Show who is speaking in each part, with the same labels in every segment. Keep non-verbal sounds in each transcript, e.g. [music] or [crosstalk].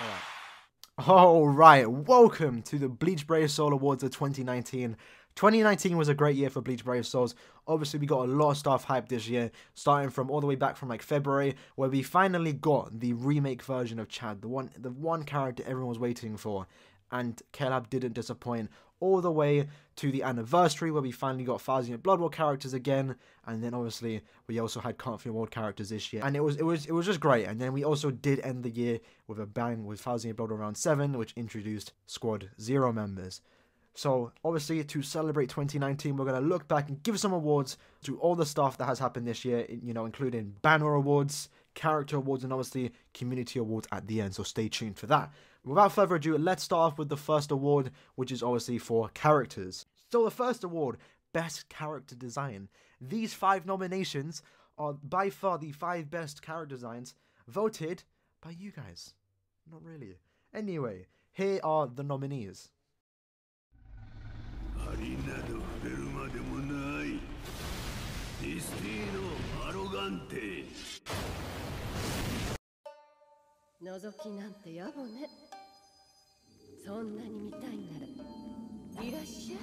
Speaker 1: Alright. Alright, welcome to the Bleach Brave Soul Awards of 2019. 2019 was a great year for Bleach Brave Souls. Obviously, we got a lot of stuff hyped this year, starting from all the way back from like February, where we finally got the remake version of Chad, the one the one character everyone was waiting for. And KLab didn't disappoint all the way to the anniversary where we finally got Thousand Blood War characters again, and then obviously we also had Confident World characters this year, and it was it was it was just great. And then we also did end the year with a bang with Thousand Blood War Round Seven, which introduced Squad Zero members. So obviously to celebrate 2019, we're gonna look back and give some awards to all the stuff that has happened this year, you know, including banner awards, character awards, and obviously community awards at the end. So stay tuned for that. Without further ado, let's start off with the first award, which is obviously for characters. So the first award, Best Character Design. These five nominations are by far the five best character designs voted by you guys. Not really. Anyway, here are the nominees.
Speaker 2: 覗きなんて野暮ね。そんなに見たいならいらっしゃい。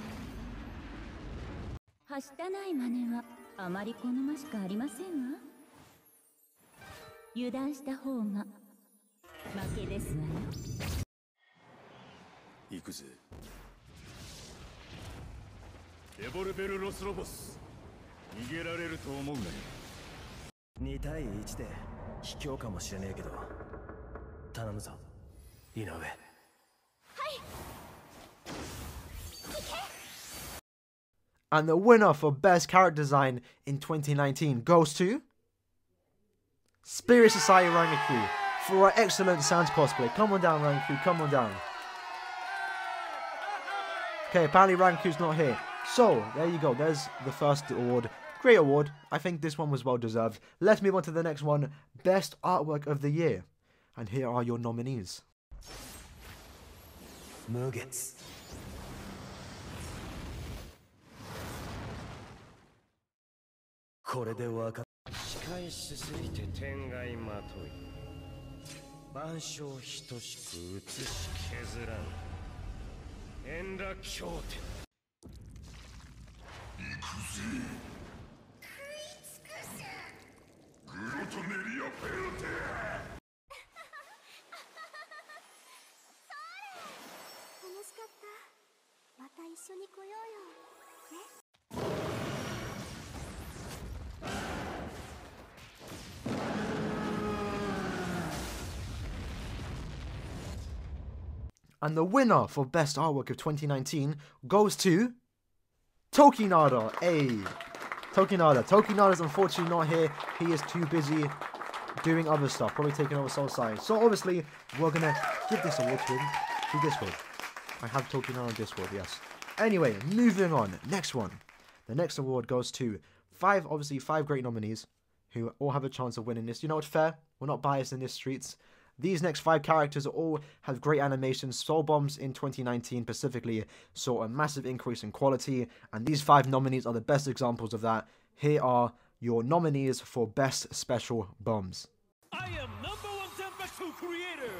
Speaker 3: はしたない真似はあまり好ましくありませんわ。油断した方が負けですわよ。
Speaker 4: 行くぜ。エボルベル・ロスロボス。逃げられると思うなよ。
Speaker 5: 2対1で卑怯かもしれねえけど頼むぞ井上はい
Speaker 1: And the winner for Best Character Design in 2019 goes to Spirit Society Rangiku for our excellent Sans cosplay. Come on down, Rangiku, come on down. Okay, apparently Rangiku's not here. So, there you go, there's the first award. Great award. I think this one was well deserved. Let's move on to the next one Best Artwork of the Year. And here are your
Speaker 5: これでわか
Speaker 6: 仕返しすぎて天外まとい万象等しく移し削ら円楽経典
Speaker 7: 行くぜ食い尽くせグ
Speaker 5: ロトメリアペルテア
Speaker 7: 一緒に来ようよね
Speaker 1: And the winner for Best Artwork of 2019 goes to Tokinada. Hey, Tokinada. Tokinada is unfortunately not here. He is too busy doing other stuff, probably taking over Soul Society. So obviously, we're going to give this award to him this Discord. I have Tokinada on Discord, yes. Anyway, moving on. Next one. The next award goes to five, obviously five great nominees who all have a chance of winning this. You know what's fair? We're not biased in this streets. These next five characters all have great animations. Soul Bombs in 2019 specifically saw a massive increase in quality, and these five nominees are the best examples of that. Here are your nominees for Best Special Bombs.
Speaker 4: I am number one Zanpakuto creator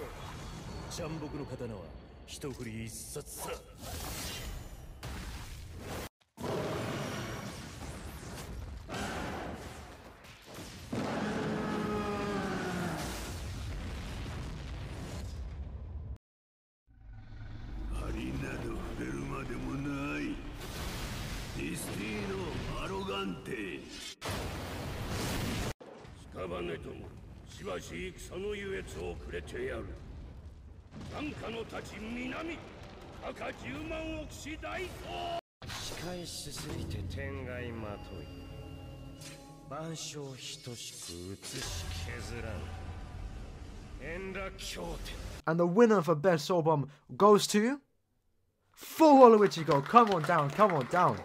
Speaker 4: めともしばし戦の優越をくれてやる残下の太刀南赤十万億士大
Speaker 6: 仕返しすぎて天外まとい万象等しく移し削らん円楽経典
Speaker 1: And the winner for best soul bomb goes to Full Hollow Ichigo. Come on down, come on down.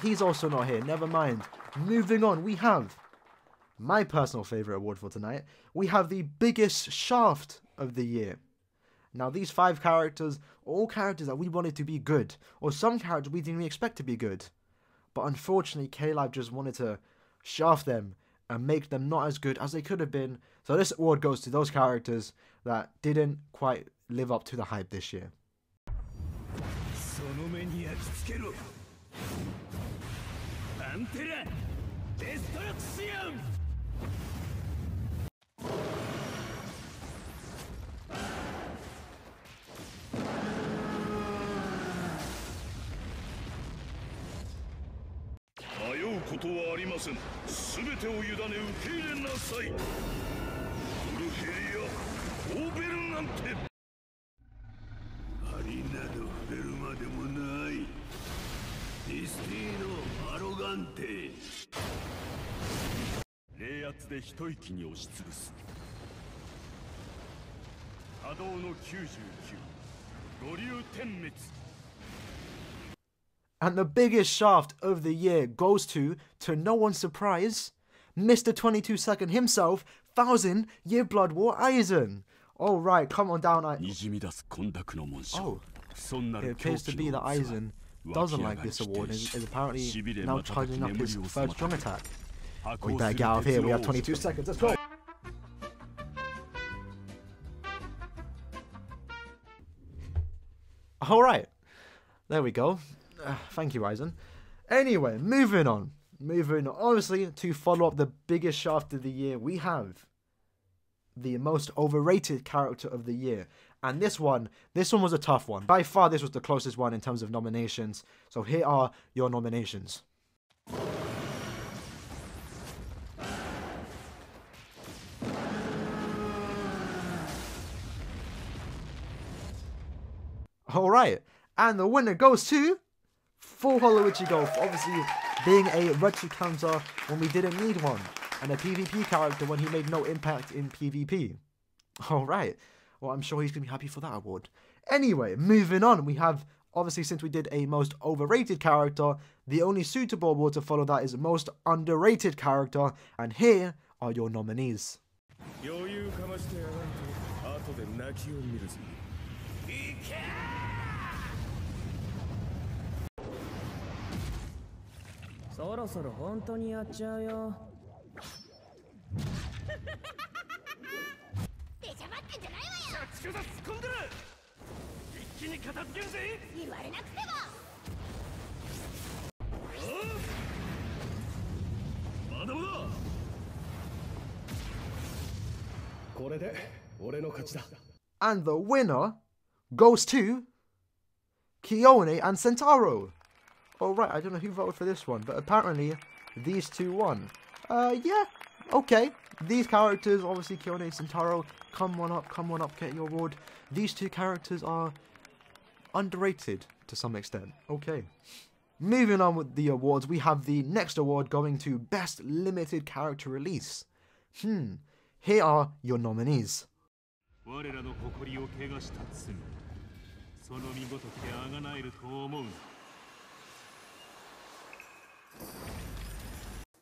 Speaker 1: He's also not here. Never mind. Moving on, we have my personal favorite award for tonight. We have the biggest shaft of the year. Now, these five characters are all characters that we wanted to be good, or some characters we didn't expect to be good. But unfortunately, KLab just wanted to shaft them and make them not as good as they could have been. So this award goes to those characters that didn't quite live up to the hype this year.
Speaker 4: そことはありません。全てを委ね受け入れなさい。ウルヘリアオーベルなんて。アリなど触れるまでもない。ディスティーノ・アロガンテ。冷圧で一息に押しつぶす。波動の99五流点滅。
Speaker 1: And the biggest shaft of the year goes to, to no one's surprise, Mr. 22 Second himself, Thousand Year Blood War Aizen. All right, come on down. I... Oh, it appears to be that Aizen doesn't like this award and is apparently now charging up his first strong attack. We better get out of here. We have 22 seconds. Let's go. All right. There we go. Uh, thank you, Aizen. Anyway, moving on. Moving on. Obviously, to follow up the biggest shaft of the year, we have the most overrated character of the year. And this one, this one was a tough one. By far, this was the closest one in terms of nominations. So here are your nominations. All right, and the winner goes to Full Hollow Ichigo, obviously being a retro counter when we didn't need one, and a PvP character when he made no impact in PvP. Alright, well I'm sure he's going to be happy for that award. Anyway, moving on, we have, obviously since we did a most overrated character, the only suitable award to follow that is most underrated character, and here are your nominees.
Speaker 5: そろそろ本当にやっちゃうよ。
Speaker 7: 出しゃばってんじゃないわよ。
Speaker 4: 力突っ込んでる。一気に片付けるぜ。
Speaker 7: 言われなくても。
Speaker 4: まだまだ。
Speaker 6: これで俺の勝ちだ。
Speaker 1: And the winner goes to Kione and Centauro. All right, right, I don't know who voted for this one, but apparently these two won. Uh, yeah, okay. These characters, obviously Kiyone and Sentaro, come one up, come one up, get your award. These two characters are underrated to some extent. Okay. Moving on with the awards, we have the next award going to Best Limited Character Release. Hmm, here are your nominees.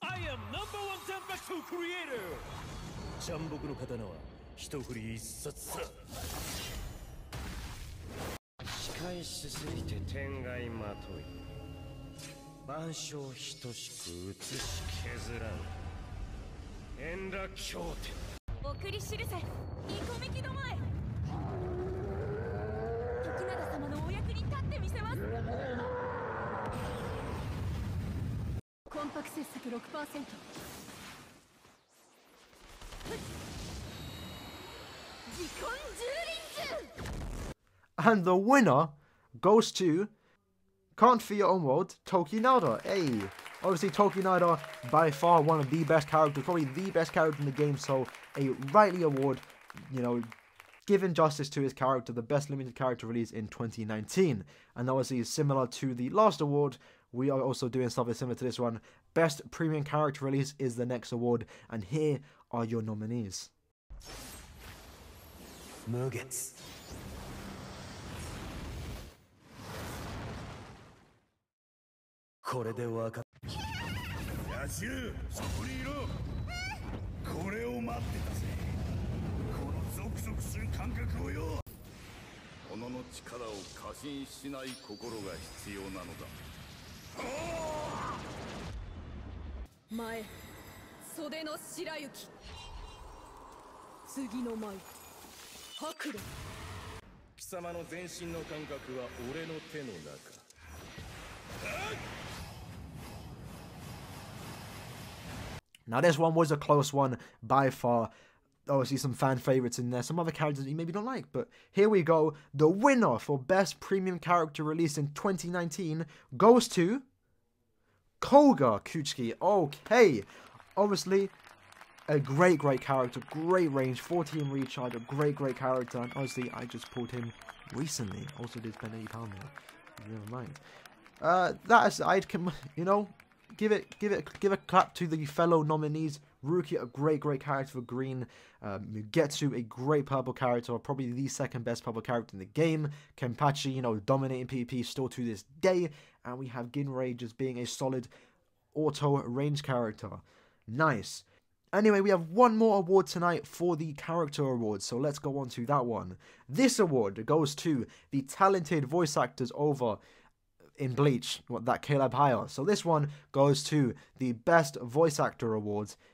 Speaker 4: I am number one Zanbaku creator.
Speaker 6: ジャンボクの刀は一振り一冊さ
Speaker 5: 仕返しすぎて天外まとい万象等しく映し削らん遠楽経典
Speaker 3: 送り記せニコミキどもへ徳永様のお役に立ってみせます
Speaker 2: 魂魄切削6%
Speaker 7: 時間蹂躙
Speaker 1: And the winner goes to Can't Fear Your Own World, Tokinada. Hey, obviously Tokinada by far one of the best characters, probably the best character in the game. So a rightly award, you know, giving justice to his character, the best limited character release in 2019. And obviously similar to the last award, we are also doing something similar to this one. Best premium character release is the next award, and here are your nominees.
Speaker 5: 無
Speaker 2: 前 袖の白雪次の舞白露
Speaker 5: 貴様の全身の感覚は俺の手の中
Speaker 1: Now, this one was a close one by far. Obviously, some fan favorites in there, some other characters that you maybe don't like. But here we go. The winner for Best Premium Character released in 2019 goes to Koga Kuchiki. Okay. Obviously, a great, great character, great range, 14 recharge, a great, great character. And obviously, I just pulled him recently. Also, did spend 80 pounds there. Never mind. Uh, that aside, can you know, give it, give it, give a clap to the fellow nominees. Ruki, a great, great character for green. Um, Mugetsu, a great purple character, probably the second best purple character in the game. Kenpachi, you know, dominating PvP still to this day. And we have Ginrei just being a solid auto range character. Nice. Anyway, we have one more award tonight for the character award, so let's go on to that one. This award goes to the talented voice actors over in Bleach, what that KLab Hire. So this one goes to the best voice actor awards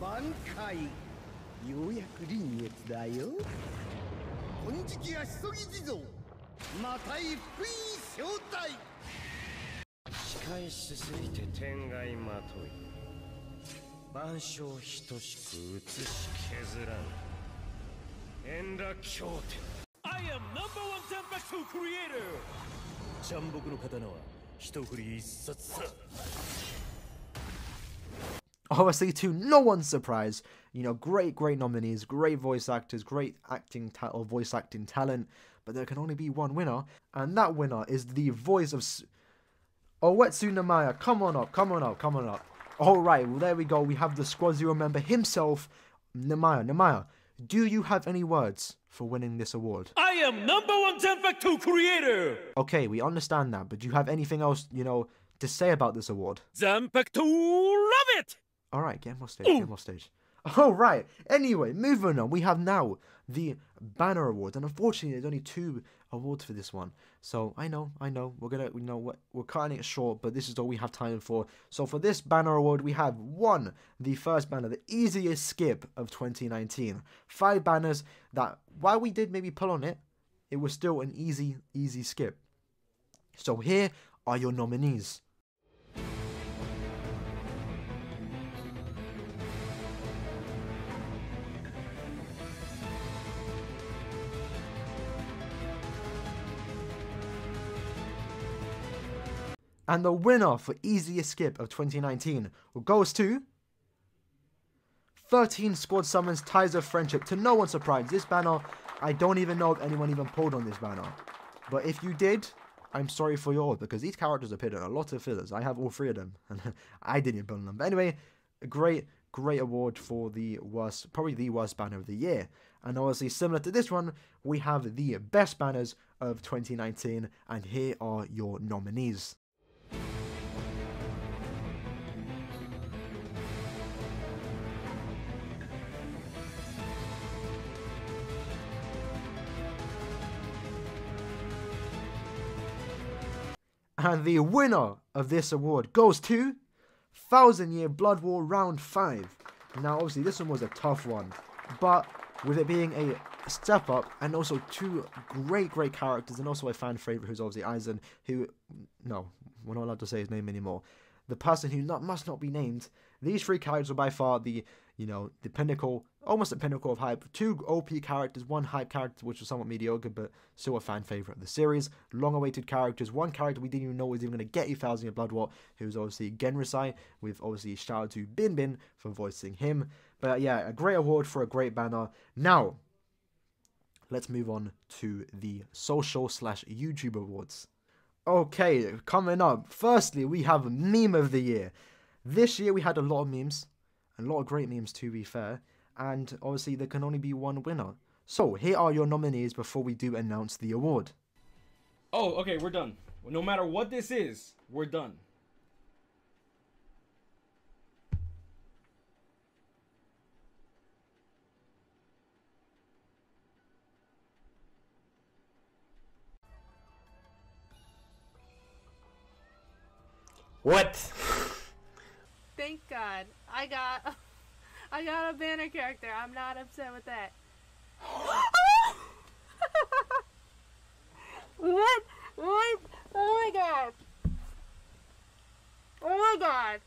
Speaker 8: 挽回。ようやく臨月だよ。金色足そぎ地蔵。また一品招待。
Speaker 5: 仕返しすぎて天外まとい。万象等しく移し削らぬ。円楽経典。
Speaker 9: I am number one Zanbatsu creator! ジャンボクの刀は一振り一冊さ。
Speaker 1: Obviously, to no one's surprise, you know, great, great nominees, great voice actors, great acting ta- or voice acting talent, but there can only be one winner, and that winner is the voice of S- Oetsu Nimaiya. Come on up, come on up, come on up. All right, well there we go. We have the Squad Zero member himself, Nimaiya. Nimaiya, do you have any words for winning this award?
Speaker 9: I am number one Zanpakuto creator!
Speaker 1: Okay, we understand that, but do you have anything else, you know, to say about this award?
Speaker 9: Zanpakuto love it!
Speaker 1: All right, get him off stage. Get off stage. [laughs] All right. Anyway, moving on. We have now the Banner Award, and unfortunately, there's only two awards for this one. So I know, I know, we're gonna, you know, we're, we're cutting it short, but this is all we have time for. So for this Banner Award, we have one, the first banner, the easiest skip of 2019. Five banners that, while we did maybe pull on it, it was still an easy, easy skip. So here are your nominees. And the winner for easiest skip of 2019 goes to 13 squad summons ties of friendship. To no one's surprise, this banner, I don't even know if anyone even pulled on this banner. But if you did, I'm sorry for yours because these characters appeared in a lot of fillers. I have all three of them, [laughs] and I didn't pull them. But anyway, a great, great award for the worst, probably the worst banner of the year. And obviously, similar to this one, we have the best banners of 2019, and here are your nominees. And the winner of this award goes to Thousand Year Blood War Round 5. Now, obviously, this one was a tough one, but with it being a step up and also two great, great characters, and also a fan favorite who's obviously Aizen, who, no, we're not allowed to say his name anymore. The person who not, must not be named. These three characters are by far the, you know, the pinnacle, almost the pinnacle of hype. Two OP characters, one hype character, which was somewhat mediocre, but still a fan favorite of the series. Long awaited characters, one character we didn't even know was even going to get a thousand year blood war, who's obviously Genryusai, with obviously out to Bin Bin for voicing him. But yeah, a great award for a great banner. Now, let's move on to the social slash YouTube awards. Okay, coming up. Firstly, we have meme of the year. This year we had a lot of memes, A lot of great memes, to be fair. And obviously, there can only be one winner. So, here are your nominees before we do announce the award.
Speaker 10: Oh, okay, we're done. No matter what this is, we're done.
Speaker 1: What?
Speaker 11: Thank God. I got [laughs] I got a banner character. I'm not upset with that. [laughs] what? What? Oh my god. Oh my god.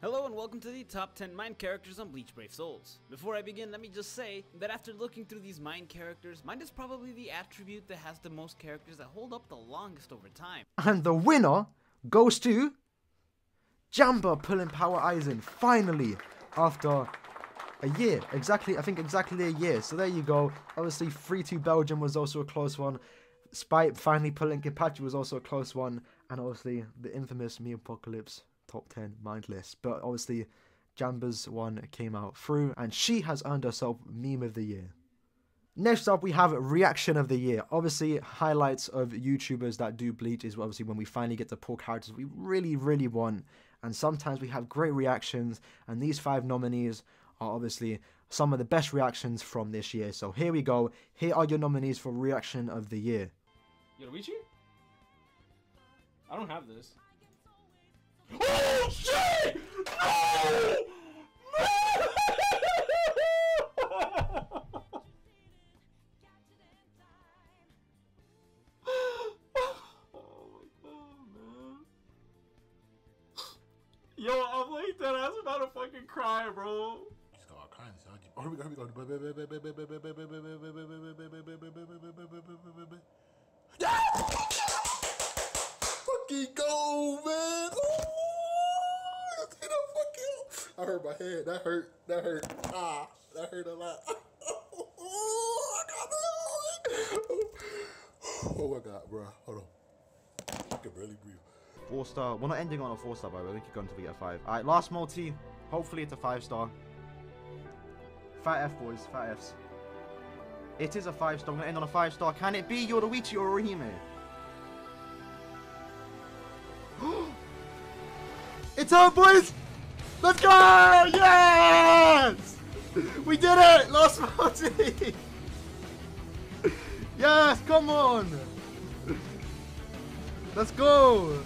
Speaker 12: Hello and welcome to the top 10 Mind characters on Bleach Brave Souls. Before I begin, let me just say that after looking through these Mind characters, Mind is probably the attribute that has the most characters that hold up the longest over time.
Speaker 1: And the winner goes to Jamber pulling Power Aizen finally after a year. Exactly, I think exactly a year. So there you go. Obviously, 3 2 Belgium was also a close one. Spite finally pulling Kipachi was also a close one. And obviously, the infamous MeApocalypse top 10 mindless. But obviously, Jamber's one came out through, and she has earned herself Meme of the Year. Next up, we have Reaction of the Year. Obviously, highlights of YouTubers that do Bleach is obviously when we finally get to pull characters we really, really want. And sometimes we have great reactions, and these five nominees are obviously some of the best reactions from this year. So here we go. Here are your nominees for Reaction of the Year.
Speaker 10: Yoruichi? I don't have this. Oh shit! No! Yo, I'm like that. I was about to fucking cry, bro.
Speaker 13: Start crying, son. Oh, here we go, here we go. Fucking go, man! I hurt my head. That hurt. That hurt. Ah, that hurt a lot. Oh my god, bro. Hold on. I can barely breathe.
Speaker 1: Four star. We're not ending on a four star, by the way. We keep going until we get a five. Alright, last multi. Hopefully it's a five star. Fat F, boys. Fat Fs. It is a five star. I'm gonna end on a five star. Can it be Yoruichi or Orihime? [gasps] it's her, boys! Let's go! Yes! We did it! Last multi! [laughs] yes, come on! Let's go!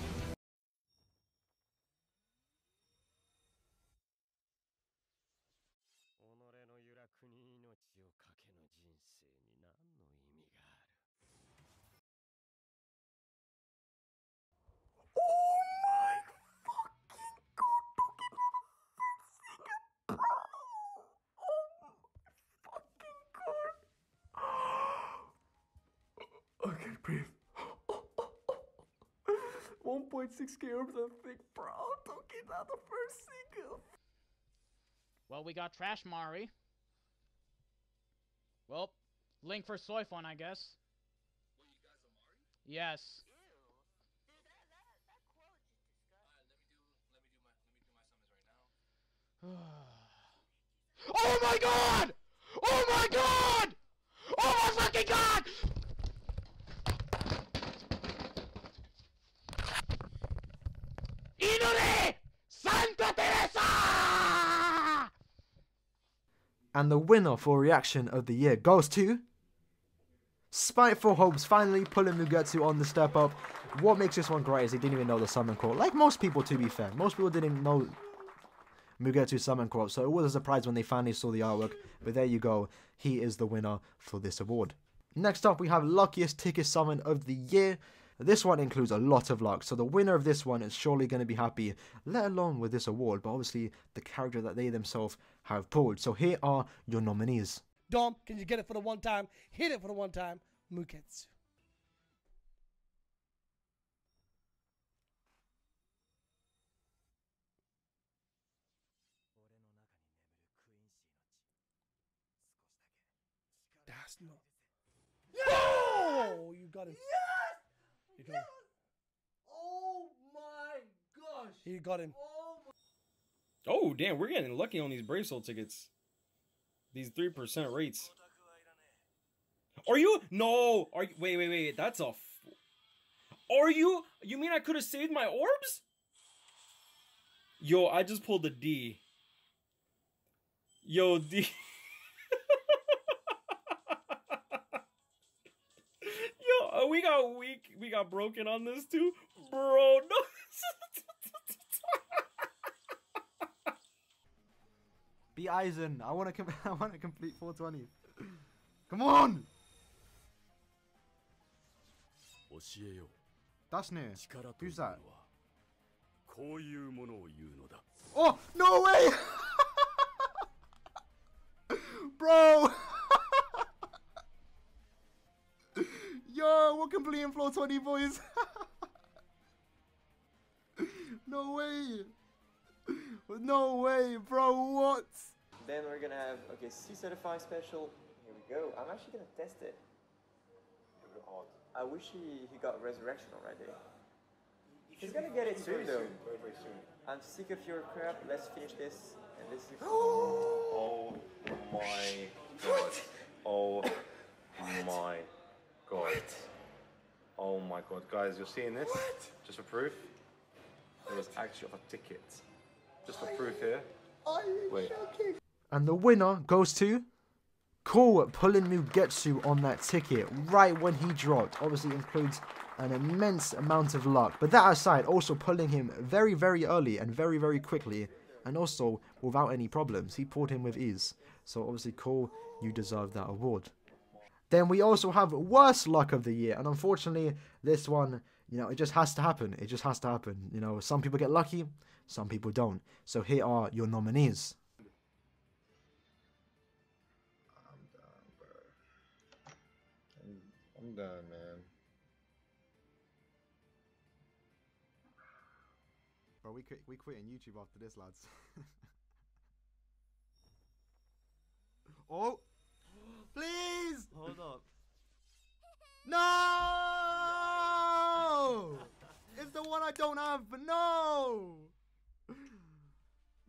Speaker 1: Breathe. 1.6k over the thick, bro. Don't get out the first single.
Speaker 14: Well, we got Trash Mari. Well, Link for Soifon, I guess. Yes. [sighs] oh my god! Oh my god! Oh my fucking god!
Speaker 1: And the winner for reaction of the year goes to Spiteful Hopes finally pulling Mugetsu on the step up. What makes this one great is he didn't even know the summon quote. Like most people, to be fair. Most people didn't know Mugetsu's summon quote, so it was a surprise when they finally saw the artwork. But there you go. He is the winner for this award. Next up, we have Luckiest Ticket Summon of the Year. This one includes a lot of luck, so the winner of this one is surely going to be happy, let alone with this award, but obviously the character that they themselves have pulled. So here are your nominees.
Speaker 15: Dom, can you get it for the one time? Hit it for the one time. Mugetsu. That's not. No! You got him.
Speaker 8: Yes!
Speaker 15: You got him.
Speaker 8: Oh my gosh!
Speaker 15: You got him.
Speaker 8: Oh my...
Speaker 16: Oh, damn, we're getting lucky on these Brave Soul tickets. These 3% rates. Are you? No. Are you? Wait, wait, wait. That's a. F- Are you? You mean I could have saved my orbs? Yo, I just pulled a D. Yo, D. [laughs] We got weak. We got broken on this too, bro. No. [laughs]
Speaker 1: Be Aizen. I want to. [laughs] I want to complete 420. Come on. That's new. Who's that? Oh no way! [laughs] Bro. Yo, we're completing floor 20, boys. [laughs] no way. No way, bro. What?
Speaker 17: Then we're gonna have okay C certified special. Here we go. I'm actually gonna test it. I wish he, he got resurrection already. He's gonna get it soon though.
Speaker 18: Very, very soon.
Speaker 17: I'm sick of your crap. Let's finish this and this is [gasps]
Speaker 18: Oh my god. Oh [laughs] my god. Oh my god. Guys, you're seeing this? Just for proof. There was actually a ticket. Just for proof here. Wait.
Speaker 1: And the winner goes to Khool pulling Mugetsu on that ticket right when he dropped. Obviously includes an immense amount of luck. But that aside, also pulling him very, very early and very, very quickly. And also without any problems. He pulled him with ease. So obviously Cole, you deserve that award. Then we also have worst luck of the year. And unfortunately, this one, you know, it just has to happen. It just has to happen. You know, some people get lucky, some people don't. So here are your nominees.
Speaker 18: I'm done, man.
Speaker 1: Bro, we quit, we quitting YouTube after this, lads. [laughs] oh, please!
Speaker 19: Hold up.
Speaker 1: No! It's the one I don't have, but no!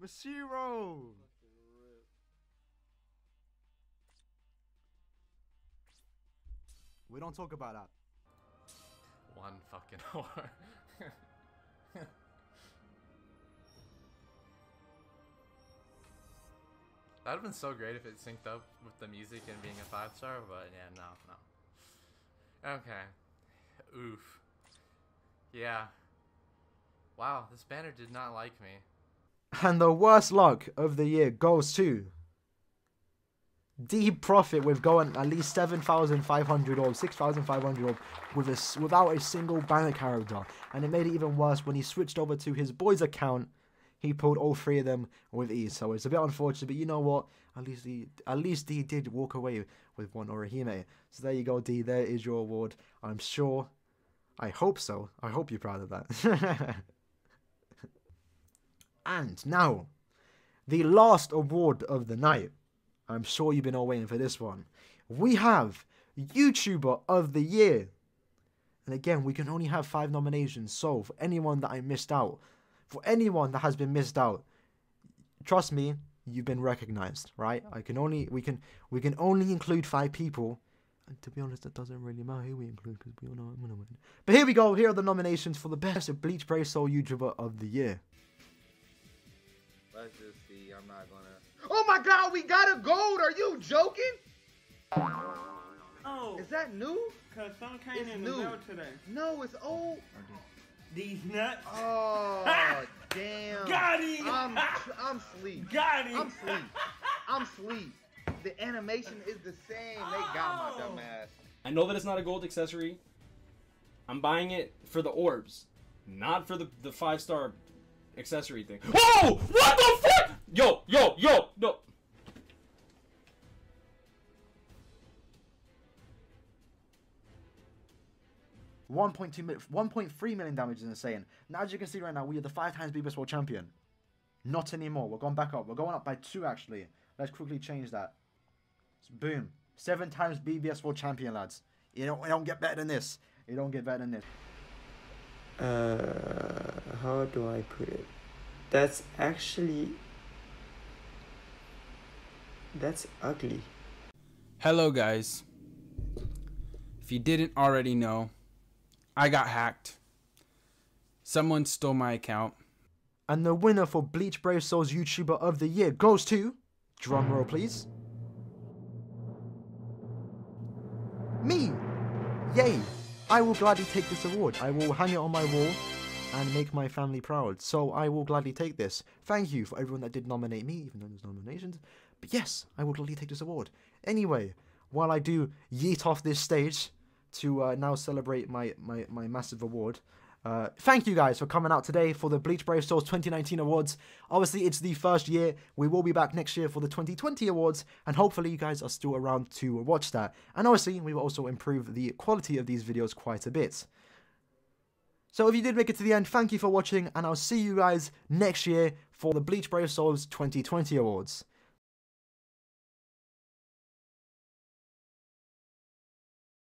Speaker 1: Mashiro! We don't talk about that.
Speaker 19: One fucking [laughs] hour. That'd have been so great if it synced up with the music and being a five star, but yeah, no, no. Okay. Oof. Yeah. Wow, this banner did not like me.
Speaker 1: And the worst luck of the year goes to Dee Prophet with going at least 7,500 or 6,500 or with a, without a single banner character. And it made it even worse when he switched over to his boys account. He pulled all three of them with ease. So it's a bit unfortunate, but you know what? At least he, at least he did walk away with one Orihime. So there you go, D. There is your award. I'm sure. I hope so. I hope you're proud of that. [laughs] and now, the last award of the night. I'm sure you've been all waiting for this one. We have YouTuber of the Year. And again, we can only have five nominations. So, for anyone that I missed out, for anyone that has been missed out, trust me, you've been recognized, right? I can only we can we can only include five people. And to be honest, it doesn't really matter who we include because we all know I'm gonna win. But here we go. Here are the nominations for the best Bleach Brave Soul YouTuber of the year.
Speaker 18: Let's just see. I'm not gonna.
Speaker 14: Oh my god, we got a gold! Are you joking?
Speaker 20: Oh.
Speaker 14: Is that new?
Speaker 20: Cause some came
Speaker 14: It's
Speaker 20: in the mail today.
Speaker 14: No, it's old.
Speaker 20: These nuts.
Speaker 14: Oh, [laughs] damn.
Speaker 20: Got him.
Speaker 14: I'm, [laughs] I'm sleep.
Speaker 20: Got him.
Speaker 14: I'm sleep. [laughs] I'm sleep. The animation is the same. They got my oh. dumb ass.
Speaker 16: I know that it's not a gold accessory. I'm buying it for the orbs, not for the, the five star accessory thing. Whoa! What the fuck? Yo, yo, yo,
Speaker 1: 1.2 million, 1.3 million damage is insane. Now, as you can see right now, we are the five times BBS World Champion. Not anymore. We're going back up. We're going up by two, actually. Let's quickly change that. So, boom. Seven times BBS World Champion, lads. You don't, you don't get better than this. You don't get better than this.
Speaker 17: Uh, how do I put it? That's actually. That's ugly.
Speaker 21: Hello, guys. If you didn't already know, I got hacked. Someone stole my account.
Speaker 1: And the winner for Bleach Brave Souls YouTuber of the Year goes to. Drum roll, please. Me! Yay! I will gladly take this award. I will hang it on my wall and make my family proud. So I will gladly take this. Thank you for everyone that did nominate me, even though there's no nominations. But yes, I will gladly take this award. Anyway, while I do yeet off this stage to uh, now celebrate my, my, my massive award, uh, thank you guys for coming out today for the Bleach Brave Souls 2019 awards. Obviously, it's the first year. We will be back next year for the 2020 awards, and hopefully, you guys are still around to watch that. And obviously, we will also improve the quality of these videos quite a bit. So, if you did make it to the end, thank you for watching, and I'll see you guys next year for the Bleach Brave Souls 2020 awards.